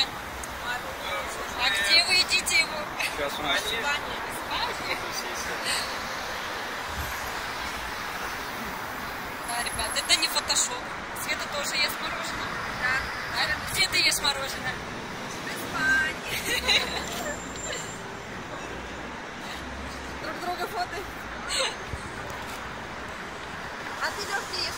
Видите? А где вы едите его? Сейчас у нас Да, ребят, это не фотошоп. Света тоже ест мороженое. Да. да? Где а ты ешь мороженое? В Испании. Друг друга фото. А ты, Лёв, где ешь?